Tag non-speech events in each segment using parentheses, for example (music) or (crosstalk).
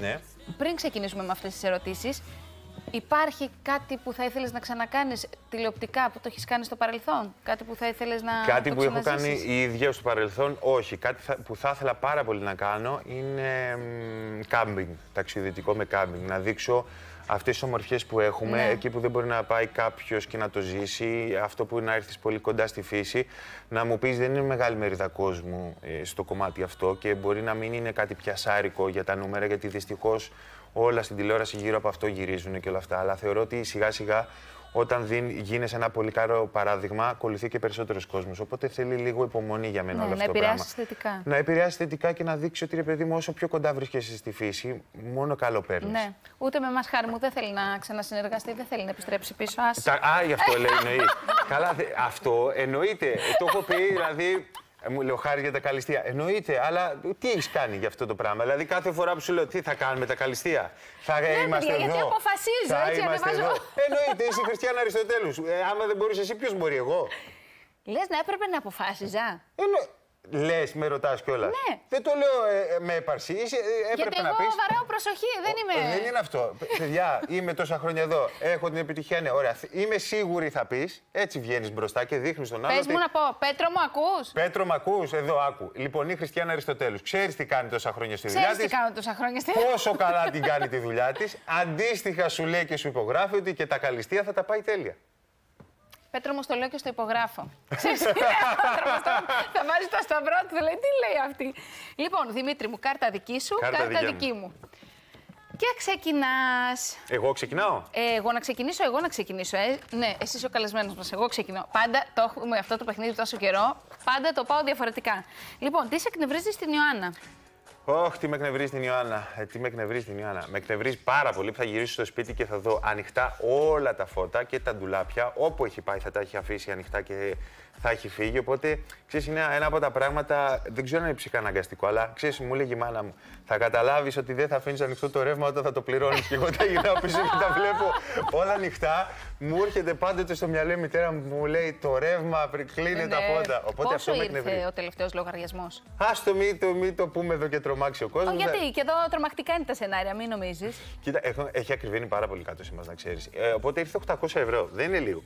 Ναι. Πριν ξεκινήσουμε με αυτές τις ερωτήσεις, υπάρχει κάτι που θα ήθελες να ξανακάνεις τηλεοπτικά που το έχεις κάνει στο παρελθόν, κάτι που θα ήθελες να Κάτι το που έχω κάνει ξαναζήσεις; η ίδια στο παρελθόν, όχι. Κάτι θα- που θα ήθελα πάρα πολύ να κάνω είναι μ, κάμπινγκ, ταξιδιωτικό με κάμπινγκ. Να δείξω αυτές τις ομορφιές που έχουμε, Ναι. εκεί που δεν μπορεί να πάει κάποιος και να το ζήσει, αυτό που είναι να έρθεις πολύ κοντά στη φύση, να μου πεις δεν είναι μεγάλη μερίδα κόσμου ε, στο κομμάτι αυτό και μπορεί να μην είναι κάτι πιασάρικο για τα νούμερα, γιατί δυστυχώς όλα στην τηλεόραση γύρω από αυτό γυρίζουν και όλα αυτά. Αλλά θεωρώ ότι σιγά σιγά όταν δίνει, γίνεσαι ένα πολύ καλό παράδειγμα, ακολουθεί και περισσότερος κόσμος. Οπότε θέλει λίγο υπομονή για μένα Ναι, όλο να αυτό το πράγμα. επηρεάσεις θετικά. Να επηρεάσει θετικά και να δείξει ότι ρε παιδί μου, όσο πιο κοντά βρίσκεσαι στη φύση, μόνο καλό παίρνεις. Ναι, ούτε με μας χάρη μου δεν θέλει να ξανασυνεργαστεί, δεν θέλει να επιστρέψει πίσω. Άσε. Τα, α, γι' αυτό (laughs) λέει εννοεί. Καλά, δε- αυτό εννοείται. Ε, Το έχω πει, δηλαδή. Ε, Μου λέω χάρη για τα καλυστία. Εννοείται, αλλά τι έχεις κάνει για αυτό το πράγμα; Δηλαδή, κάθε φορά που σου λέω τι θα κάνουμε τα καλυστία; Θα ε, είμαστε παιδιά, εδώ. γιατί αποφασίζω, θα έτσι, είμαστε ανεβάζω. εδώ. Εννοείται, είσαι Χριστιανά Αριστοτέλους. Ε, άμα δεν μπορείς εσύ, ποιος μπορεί εγώ; Λες να έπρεπε να αποφάσιζα. Εννο... Λες, με ρωτάς κιόλας. Ναι. Δεν το λέω ε, ε, με έπαρση. Είσαι, ε, έπρεπε Γιατί να εγώ πεις. βαράω προσοχή, δεν είμαι... Δεν είναι αυτό. Παι- Παιδιά, είμαι τόσα χρόνια εδώ. Έχω την επιτυχία. Ναι, ωραία. Είμαι σίγουρη θα πεις. Έτσι βγαίνεις μπροστά και δείχνεις τον άλλο. Πες μου να πω, Πέτρο μου ακούς; Πέτρο, μ' ακούς, εδώ άκου. Λοιπόν, η Χριστιανά Αριστοτέλους. Ξέρεις τι κάνει τόσα χρόνια στη δουλειά Ξέρεις τι της; κάνω τόσα χρόνια στην... Πόσο καλά την κάνει τη δουλειά της. Αντίστοιχα σου λέει και σου υπογράφει ότι και τα καλυστία θα τα πάει τέλεια. Πέτρο μου, στο λέω και στο υπογράφω. (laughs) Ξέρεις, είναι άνθρωπος τώρα, θα βάζεις το σταυρό του, θα λέει, τι λέει αυτή. Λοιπόν, Δημήτρη μου, κάρτα δική σου, Κάρτα κάρτα, δικιά μου. δική μου. Και ξεκινάς. Εγώ ξεκινάω; Ε, εγώ να ξεκινήσω, εγώ να ξεκινήσω. Ε. Ναι, εσύ είσαι ο καλεσμένος μας. Εγώ ξεκινώ. Πάντα το έχουμε αυτό το παιχνίδι τόσο καιρό. Πάντα το πάω διαφορετικά. Λοιπόν, τι σε εκνευρίζει στην Ιωάννα; Όχι, τι με εκνευρίζει την Ιωάννα. Ε, τι με εκνευρίζει την Ιωάννα. Με εκνευρίζει πάρα πολύ που θα γυρίσω στο σπίτι και θα δω ανοιχτά όλα τα φώτα και τα ντουλάπια. Όπου έχει πάει θα τα έχει αφήσει ανοιχτά και θα έχει φύγει. Οπότε, ξέρεις, είναι ένα από τα πράγματα, δεν ξέρω αν είναι ψυχαναγκαστικό, αλλά ξέρεις, μου έλεγε η μάνα μου, θα καταλάβεις ότι δεν θα αφήνεις ανοιχτό το ρεύμα όταν θα το πληρώνεις. και εγώ τα γυρνάω πίσω και τα βλέπω όλα ανοιχτά. Μου έρχεται πάντοτε στο μυαλό η μητέρα μου που μου λέει το ρεύμα κλείνει τα Ναι. φώτα. Οπότε Πόσο αυτό με ήρθε εκνευρίζει. ο τελευταίος λογαριασμός; Άστο μη το, μη το πούμε εδώ και τρομάξει ο κόσμος. Γιατί και εδώ τρομακτικά είναι τα σενάρια, μην νομίζεις. Κοίτα, έχω, έχει ακριβήνει πάρα πολύ κάτω σήμερα, να ξέρεις. Ε, οπότε ήρθε 800 ευρώ. Δεν είναι λίγο.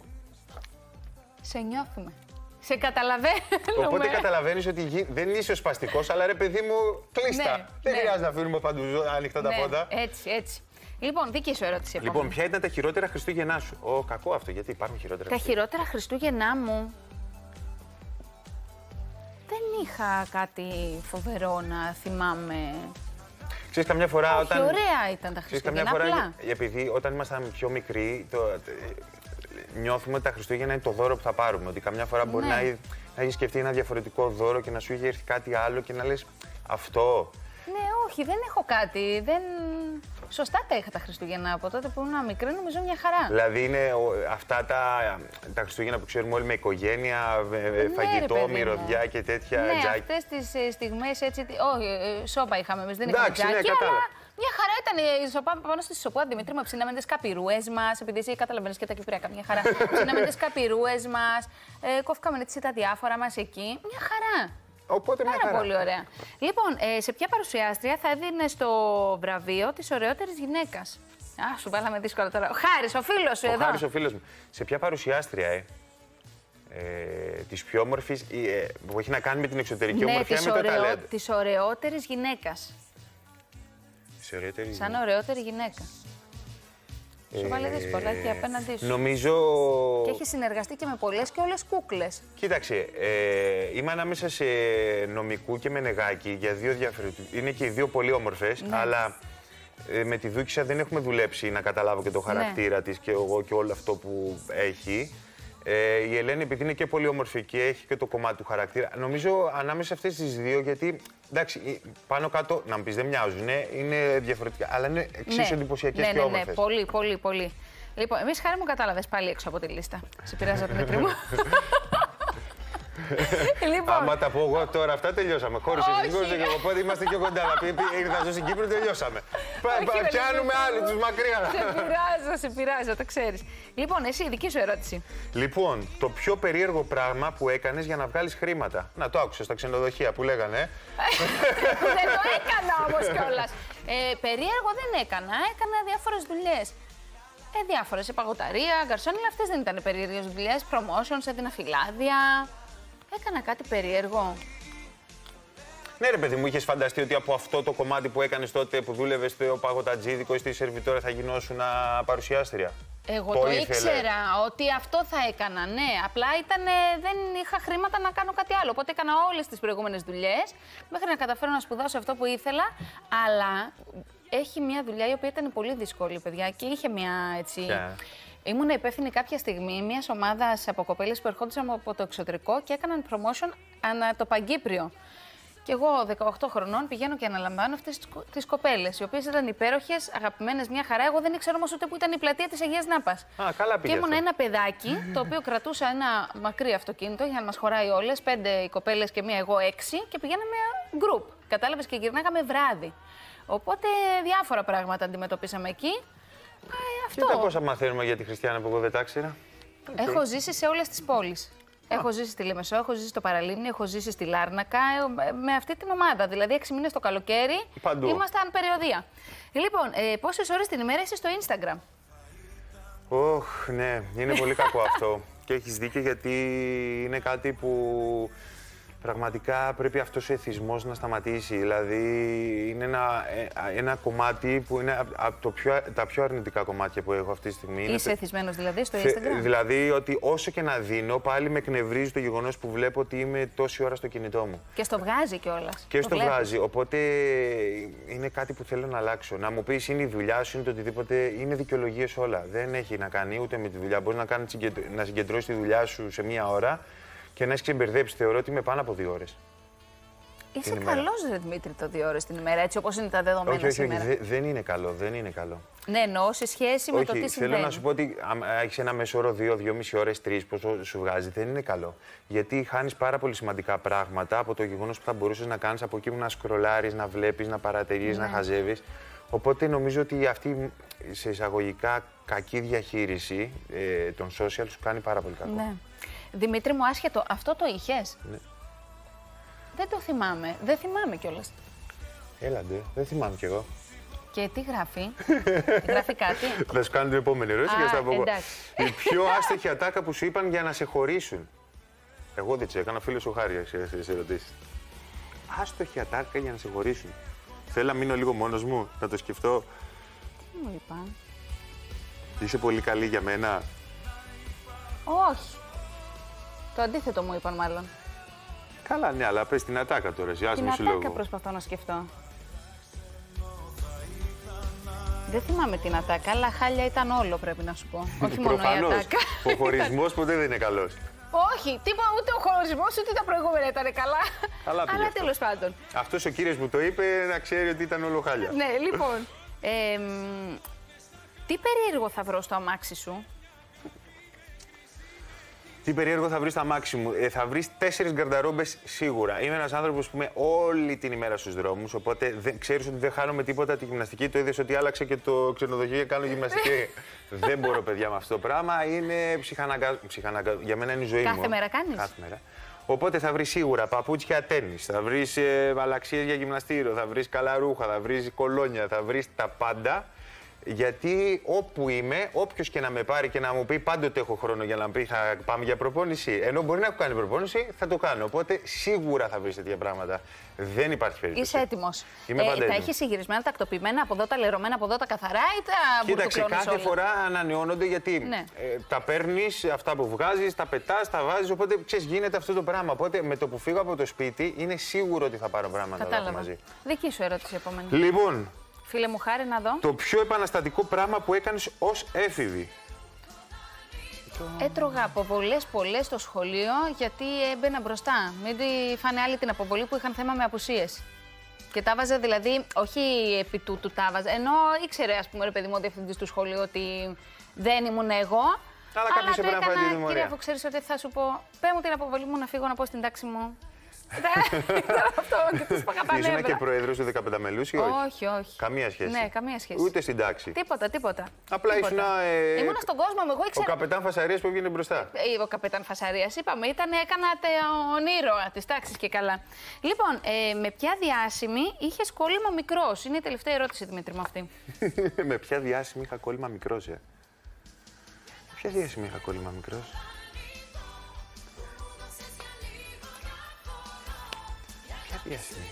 Σε νιώθουμε. Σε καταλαβαίνουμε. Οπότε καταλαβαίνεις ότι γι- δεν είσαι ο σπαστικό, αλλά ρε παιδί μου, κλείστα. Ναι, δεν ναι. χρειάζεται να αφήνουμε παντού ζω- ανοιχτά τα Ναι, φώτα. έτσι, έτσι. Λοιπόν, δική σου ερώτηση. Λοιπόν, επόμενη. ποια ήταν τα χειρότερα Χριστούγεννά σου; Ω, κακό αυτό, γιατί υπάρχουν χειρότερα. Τα Χριστούγεννα. χειρότερα Χριστούγεννά μου. Δεν είχα κάτι φοβερό να θυμάμαι. Ξέρεις, καμιά φορά Όχι, όταν. ωραία ήταν τα Ξέρεις, καμιά Χριστούγεννα. φορά, Απλά. επειδή όταν ήμασταν πιο μικροί, το, νιώθουμε ότι τα Χριστούγεννα είναι το δώρο που θα πάρουμε. Ότι καμιά φορά μπορεί Ναι. να, εί- να έχεις σκεφτεί ένα διαφορετικό δώρο και να σου είχε έρθει κάτι άλλο και να λες αυτό. Ναι, όχι, δεν έχω κάτι. Δεν... Σωστά τα είχα τα Χριστούγεννα από τότε που ήμουν μικρή, νομίζω μια χαρά. Δηλαδή είναι ο- αυτά τα, τα Χριστούγεννα που ξέρουμε όλοι με οικογένεια, ε, ε, Ναι, ρε φαγητό, παιδί μου. μυρωδιά και τέτοια Ναι, τζάκι. αυτές τις στιγμές έτσι. τι- Όχι, ε, σόπα είχαμε εμείς, δεν είχαμε Εντάξει, ναι, τζάκι, αλλά κατάλαβα. μια χαρά ήταν η σοπά πάνω στη σοπά. Δημήτρη μου, ψήναμε τις καπιρούες μας, επειδή εσύ καταλαβαίνεις και τα κυπριακά, μια χαρά. (laughs) ψήναμε τις καπιρούες μας, ε, κόφκαμε έτσι τα διάφορα μας εκεί. Μια χαρά. Οπότε μια Πάρα χαρά. πολύ ωραία. Λοιπόν, ε, σε ποια παρουσιάστρια θα έδινε το βραβείο της ωραιότερης γυναίκας; Α, σου βάλαμε δύσκολα τώρα. Ο Χάρης, ο φίλος σου Ο εδώ. Χάρης ο φίλος μου. Σε ποια παρουσιάστρια, ε, ε, της πιο όμορφης, ε, που έχει να κάνει με την εξωτερική ναι, ομορφιά της με το ωραιο... ταλέντο. της ωραιότερης γυναίκας. Της ωραιότερης Σαν γυναίκας. ωραιότερη γυναίκα. Σου βάλε δύσκολα και απέναντί σου. Ε, Νομίζω... Και έχει συνεργαστεί και με πολλές και όλες κούκλες. Κοίταξε, ε, είμαι ανάμεσα σε νομικού και μενεγάκι για δύο διαφορετικού. Είναι και οι δύο πολύ όμορφες, Ναι. αλλά ε, με τη Δούκησα δεν έχουμε δουλέψει να καταλάβω και το Ναι. χαρακτήρα της και εγώ και όλο αυτό που έχει. Ε, η Ελένη, επειδή είναι και πολύ όμορφη και έχει και το κομμάτι του χαρακτήρα, νομίζω ανάμεσα σε αυτές τις δύο, γιατί εντάξει, ε, πάνω κάτω, να μου πεις δεν μοιάζουν, είναι διαφορετικά, αλλά είναι εξίσου εντυπωσιακές ναι, και ναι, ναι, όμορφες. πολύ, πολύ, πολύ. Λοιπόν, εμείς χάρη μου κατάλαβες πάλι έξω από τη λίστα. Σε πειράζω, Δημήτρη μου. (laughs) λοιπόν, Άμα τα πω εγώ τώρα, αυτά τελειώσαμε. Χώρισε Όχι. εσύ, χώρισε και εγώ. Οπότε είμαστε πιο κοντά. Αλλά πει- πει- ήρθα στο στην Κύπρο, τελειώσαμε. Πα- Όχι, πα- ρε, Πιάνουμε Δημήτρη άλλοι, μου. τους μακριά. (laughs) σε πειράζω, σε πειράζω, το ξέρεις. Λοιπόν, εσύ, η δική σου ερώτηση. Λοιπόν, το πιο περίεργο πράγμα που έκανες για να βγάλεις χρήματα. Να το άκουσες στα ξενοδοχεία που λέγανε. ε. (laughs) Δεν το (laughs) έκανα όμως κιόλας. Ε, περίεργο δεν έκανα. Έκανα διάφορες δουλειές. Ε, διάφορες. Σε παγωταρία, γκαρσόνι, αλλά αυτές δεν ήταν περίεργες δουλειές. Promotions, έδινα φυλάδια. Έκανα κάτι περίεργο. Ναι, ρε παιδί μου, είχες φανταστεί ότι από αυτό το κομμάτι που έκανες τότε που δούλευες στο παγωτατζίδικο ή στη σερβιτόρα θα γινώσουν παρουσιάστρια; Εγώ Το το, ήθελε. ήξερα ότι αυτό θα έκανα, ναι. Απλά ήταν, δεν είχα χρήματα να κάνω κάτι άλλο. Οπότε έκανα όλες τις προηγούμενες δουλειές μέχρι να καταφέρω να σπουδάσω αυτό που ήθελα. Αλλά έχει μια δουλειά η οποία ήταν πολύ δύσκολη, παιδιά, και είχε μια έτσι. Ποια; Ήμουν υπεύθυνη κάποια στιγμή μιας ομάδας από κοπέλε που ερχόντουσαν από το εξωτερικό και έκαναν promotion ανά το Παγκύπριο. Και εγώ, 18 χρονών, πηγαίνω και αναλαμβάνω αυτές τις κοπέλες, οι οποίες ήταν υπέροχες, αγαπημένες, μια χαρά. Εγώ δεν ήξερα όμως ούτε που ήταν η πλατεία της Αγίας Νάπας. Α, καλά πήγες Και ήμουν αυτό. ένα παιδάκι, το οποίο κρατούσα ένα μακρύ αυτοκίνητο για να μας χωράει όλες. Πέντε οι κοπέλες και μία εγώ έξι. Και πηγαίναμε group. Κατάλαβες και γυρνάγαμε βράδυ. Οπότε διάφορα πράγματα αντιμετωπίσαμε εκεί. Ε, αυτό. Κοίτα πόσα μαθαίνουμε για τη Χριστιανά που εγώ δεν τα ήξερα. Έχω ζήσει σε όλες τις πόλεις. Έχω ζήσει στη Λεμεσό, έχω ζήσει στο Παραλίμνη, έχω ζήσει στη Λάρνακα, ε, με αυτή την ομάδα. Δηλαδή, έξι μήνες το καλοκαίρι Παντού. ήμασταν περιοδία. Λοιπόν, ε, πόσες ώρες την ημέρα είσαι στο Instagram; Όχ, ναι, είναι πολύ κακό αυτό. Και έχεις δίκιο γιατί είναι κάτι που πραγματικά πρέπει αυτός ο εθισμός να σταματήσει. Δηλαδή είναι ένα, ε, ένα κομμάτι που είναι από- από το πιο, τα πιο αρνητικά κομμάτια που έχω αυτή τη στιγμή. Είναι Είσαι το- εθισμένος δηλαδή στο Θε- Instagram; Δηλαδή ότι όσο και να δίνω, πάλι με εκνευρίζει το γεγονός που βλέπω ότι είμαι τόση ώρα στο κινητό μου. Και στο βγάζει κιόλας. Και στο βγάζει. Οπότε είναι κάτι που θέλω να αλλάξω. Να μου πεις είναι η δουλειά σου, είναι το οτιδήποτε. Είναι δικαιολογίες όλα. Δεν έχει να κάνει ούτε με τη δουλειά. Μπορείς να, κάνεις συγκεντρ- να συγκεντρώσεις τη δουλειά σου σε μία ώρα και να έχεις ξεμπερδέψει. Θεωρώ ότι είμαι πάνω από δύο ώρες. Είσαι την ημέρα. καλός, Ρε Δημήτρη, το δύο ώρες την ημέρα, έτσι όπως είναι τα δεδομένα Όχι, όχι, όχι. σήμερα. δε- δεν είναι καλό. Δεν είναι καλό. Ναι, εννοώ σε σχέση με το τι όχι, συμβαίνει. θέλω να σου πω ότι έχεις ένα μέσο όρο δύο, δυόμιση ώρες, τρεις, πόσο σου βγάζει, δεν είναι καλό. Γιατί χάνεις πάρα πολύ σημαντικά πράγματα από το γεγονός που θα μπορούσες να κάνεις από εκεί που να σκρολάρεις, να βλέπεις, να παρατηρείς, να Ναι. χαζεύεις. Οπότε νομίζω ότι αυτή σε εισαγωγικά κακή διαχείριση ε, των social σου κάνει πάρα πολύ κακό. Ναι. Δημήτρη μου, άσχετο, αυτό το είχες; Ναι. Δεν το θυμάμαι. Δεν θυμάμαι κιόλας. Έλαντε, δεν θυμάμαι κι εγώ. Και τι γράφει; γράφει κάτι; (laughs) Θα σου κάνω την επόμενη ερώτηση Α, και θα τα πω εγώ. εντάξει. Η πιο άστοχη ατάκα που σου είπαν για να σε χωρίσουν. Εγώ δεν τι έκανα, φίλος σου χάρη σε ερωτήσεις. Άστοχη ατάκα για να σε χωρίσουν. Θέλω να μείνω λίγο μόνος μου, να το σκεφτώ; Τι μου είπαν; Είσαι πολύ καλή για μένα. Όχι. Το αντίθετο μου είπαν μάλλον. Καλά, ναι, αλλά πες την ατάκα τώρα, εσύ, άσε Την μου ατάκα συλλόγο. προσπαθώ να σκεφτώ. Δεν θυμάμαι την ατάκα, αλλά χάλια ήταν όλο πρέπει να σου πω. (laughs) Όχι μόνο η Προφανώς, ατάκα. ο (laughs) χωρισμός ποτέ δεν είναι καλός. Όχι, τίποτα, ούτε ο χωρισμός ούτε τα προηγούμενα ήταν καλά. Καλά πήγε Αλλά αυτό. τέλος πάντων. Αυτός ο κύριος που το είπε να ξέρει ότι ήταν όλο χάλια. ναι, λοιπόν. ε, μ, τι περίεργο θα βρω στο αμάξι σου. Τι περίεργο θα βρεις στα μάξι μου. Ε, θα βρεις τέσσερις γκαρνταρόμπε σίγουρα. Είμαι ένας άνθρωπος που είμαι όλη την ημέρα στους δρόμους. Οπότε δεν, ξέρεις ότι δεν χάνω με τίποτα τη γυμναστική. Το είδες ότι άλλαξε και το ξενοδοχείο και κάνω γυμναστική. (laughs) δεν μπορώ, παιδιά, με αυτό το πράγμα. Είναι ψυχαναγκα... ψυχαναγκα... Για μένα είναι η ζωή μου. Κάθε μέρα κάνεις; Κάθε μέρα. Οπότε θα βρεις σίγουρα παπούτσια τέννη, θα βρεις ε, αλλαξίε για γυμναστήριο, θα βρεις καλά ρούχα, θα βρεις κολόνια, θα βρεις τα πάντα. Γιατί όπου είμαι, όποιος και να με πάρει και να μου πει πάντοτε έχω χρόνο για να μου πει θα πάμε για προπόνηση. Ενώ μπορεί να έχω κάνει προπόνηση, θα το κάνω. Οπότε σίγουρα θα βρεις τέτοια πράγματα. Δεν υπάρχει περίπτωση. Είσαι έτοιμος. Είμαι πάντα τα έτοιμος. έχεις συγυρισμένα, τακτοποιημένα από εδώ, τα λερωμένα από εδώ, τα καθαρά ή τα Κοίταξε, μπουρτουκλώνεις κάθε όλα; φορά ανανεώνονται γιατί Ναι. ε, τα παίρνεις, αυτά που βγάζεις, τα πετάς, τα βάζεις. Οπότε ξέρεις, γίνεται αυτό το πράγμα. Οπότε με το που φύγω από το σπίτι, είναι σίγουρο ότι θα πάρω πράγματα να έχω Κατάλαβα. μαζί. Δική σου ερώτηση επόμενη. Λοιπόν, Φίλε μου, χάρη να δω. το πιο επαναστατικό πράγμα που έκανες ως έφηβη. Έτρωγα αποβολές πολλές στο σχολείο γιατί έμπαινα μπροστά. Μην τη φάνε άλλη την αποβολή που είχαν θέμα με απουσίες. Και τα βάζα δηλαδή, όχι επί τούτου τα βάζα, ενώ ήξερε, ας πούμε, ρε παιδί μου, ο διευθυντής του σχολείου ότι δεν ήμουν εγώ. Αλλά κάποιος το έπρεπε να φάει τη έκανα, τιμωρία. κύριε, αφού ξέρει ότι θα σου πω, πέ μου την αποβολή μου να φύγω να πω στην τάξη μου. Ήταν αυτό και τους (laughs) Ήσουν και παγαπανεύρα. πρόεδρο του 15 μελού ή όχι; Όχι, όχι. Καμία σχέση. Ναι, καμία σχέση. Ούτε στην τάξη. Τίποτα, τίποτα. Απλά Τίποτα. ήσουν. Ε, Ήμουνα στον κόσμο μου, εγώ Ο ήξερα. καπετάν Φασαρίας που έβγαινε μπροστά. Ε, Ο καπετάν Φασαρίας, είπαμε, ήταν, έκανα τον ήρωα της τάξης και καλά. Λοιπόν, ε, με ποια διάσημη είχες κόλλημα μικρός; Είναι η τελευταία ερώτηση, Δημήτρη μου αυτή. (laughs) με ποια διάσημη είχα κόλλημα μικρός, ε; Με ποια διάσημη είχα κόλλημα μικρός; Ποια διάσημη.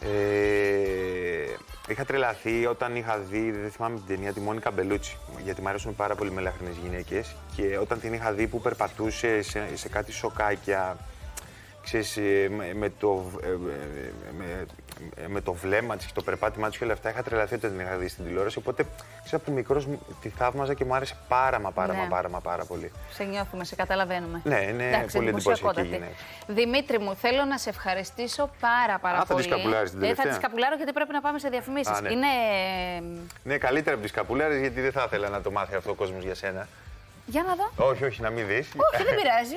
Ε, είχα τρελαθεί όταν είχα δει, δεν θυμάμαι την ταινία, τη Μόνικα Μπελούτσι. Γιατί μου αρέσουν πάρα πολύ μελαχρινές γυναίκες. Και όταν την είχα δει που περπατούσε σε, σε κάτι σοκάκια, ξέρεις, ε, με, με το, ε, ε, με, ε, με το βλέμμα της και το περπάτημά της και όλα αυτά, είχα τρελαθεί όταν την είχα δει στην τηλεόραση. Οπότε, ξέρω, από μικρός μου τη θαύμαζα και μου άρεσε πάρα μα πάρα Ναι. μα πάρα μα πάρα πολύ. Σε νιώθουμε, σε καταλαβαίνουμε. Ναι, είναι Εντάξει, πολύ εντυπωσιακή εντυπωσιακότατη. γυναίκα. Δημήτρη μου, θέλω να σε ευχαριστήσω πάρα πάρα Α, θα πολύ. τη σκαπουλάρεις την Ε, θα τελευταία; τη σκαπουλάρω γιατί πρέπει να πάμε σε διαφημίσεις. Α, ναι. Είναι. Ναι, καλύτερα από τις καπουλάρες γιατί δεν θα ήθελα να το μάθει αυτό ο κόσμος για σένα. Για να δω. Όχι, όχι, να μην δεις. Όχι, δεν πειράζει.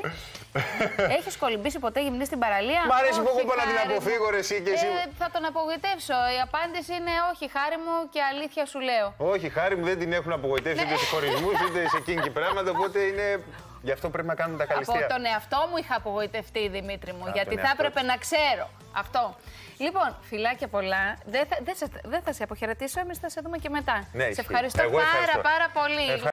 (laughs) Έχεις κολυμπήσει ποτέ γυμνή στην παραλία; Μ' αρέσει που Όχι, έχω πάω να την χάρη μου. αποφύγω, ρε, εσύ και εσύ. Ε, θα τον απογοητεύσω. Η απάντηση είναι όχι, χάρη μου και αλήθεια σου λέω. Όχι, χάρη μου δεν την έχουν απογοητεύσει είτε (laughs) σε χωρισμούς είτε σε κίνκι πράγματα. Οπότε είναι. Γι' αυτό πρέπει να κάνουμε τα Από καλυστία. τον εαυτό μου είχα απογοητευτεί, Δημήτρη μου, Α, γιατί τον θα εαυτό έπρεπε να ξέρω. Αυτό. Λοιπόν, φιλάκια πολλά. Δεν θα, δεν, σας- δεν θα σε αποχαιρετήσω, εμείς θα σε δούμε και μετά. Ναι, σε ισχύει. ευχαριστώ Εγώ πάρα ευχαριστώ. πάρα πολύ. Ευχα-